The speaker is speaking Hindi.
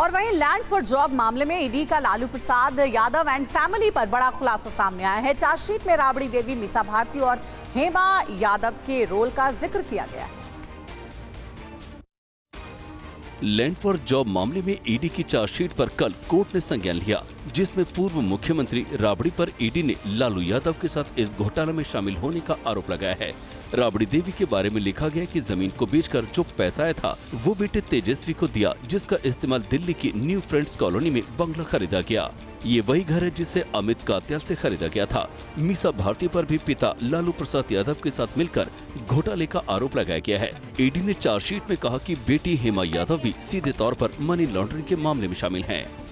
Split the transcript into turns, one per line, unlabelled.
और वहीं लैंड फॉर जॉब मामले में ईडी का लालू प्रसाद यादव एंड फैमिली पर बड़ा खुलासा सामने आया है। चार्जशीट में राबड़ी देवी, मीसा भारती और हेमा यादव के रोल का ज़िक्र किया गया है।
लैंड फॉर जॉब मामले में ईडी की चार्जशीट पर कल कोर्ट ने संज्ञान लिया, जिसमें पूर्व मुख्यमंत्री राबड़ी पर ईडी ने लालू यादव के साथ इस घोटाला में शामिल होने का आरोप लगाया है। राबड़ी देवी के बारे में लिखा गया कि ज़मीन को बेचकर जो पैसा आया था, वो बेटे तेजस्वी को दिया, जिसका इस्तेमाल दिल्ली की न्यू फ्रेंड्स कॉलोनी में बंगला खरीदा गया। ये वही घर है जिसे अमित कात्याल से खरीदा गया था। मीसा भारती पर भी पिता लालू प्रसाद यादव के साथ मिलकर घोटाले का आरोप लगाया गया है। ईडी ने चार्जशीट में कहा कि बेटी हेमा यादव भी सीधे तौर पर मनी लॉन्ड्रिंग के मामले में शामिल हैं।